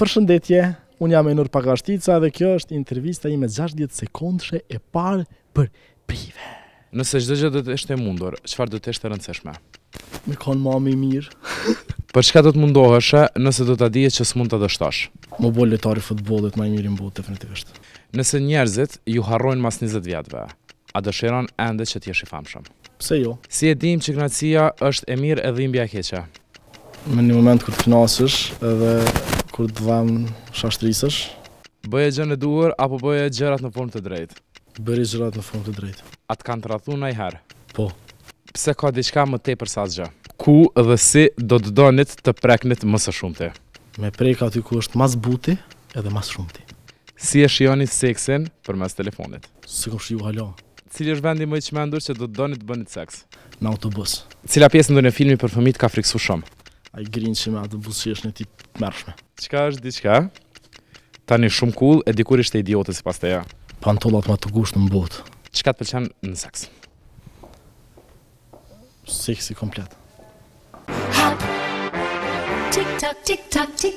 Përshëndetje, unë jam Enur Pakashtica dhe kjo është intervista ime 60 sekondëshe e parë për Prive. Nëse çdo gjë do të ishte e mundur, çfarë do të ishte e rëndësishme? Me kon mami mirë. Për çka do të mundoheshe nëse do ta dije që s'mund ta dështosh? Me u bo lojtar i futbollit ma i miri në botë definitivisht. Nëse njerëzit ju harrojnë mas 20 vjetëve, A dëshiron ende që të jesh i famshëm? Pse jo? Si e dimë që kënaqësia është e mirë e dhimbja e keqe? Me një moment kur të kënaqesh edhe kur të dhëmbë shashtrisesh. Bëje gjënë e duhur apo bëje gjërat në formë të drejtë? Bëri gjërat në formë të drejtë. A të kanë tradhtu najherë? Po. Pse ka diçka më tepër se asgjë? Ku dhe si do të donit të preknit më së shumti? Me prek aty ku është mas buti edhe mas shumti. Si e shijoni seksin përmes telefonit? S'e kam shiju halo. Cili është vendi më i çmendur që do të donit të bënit seks? Në autobus. Cila pjesë ndonjë filmi për fëmijë të ka frikësu shumë? Ai Grinchi me atë buzëqeshjen e tij të tmerrshme. Çka është diçka tani shumë cool e dikur ishte idiote sipas teje? Pantollat më të ngushta në botë. Çka të pëlqen në seks? Seksi komplet. Tik tak tik tak tik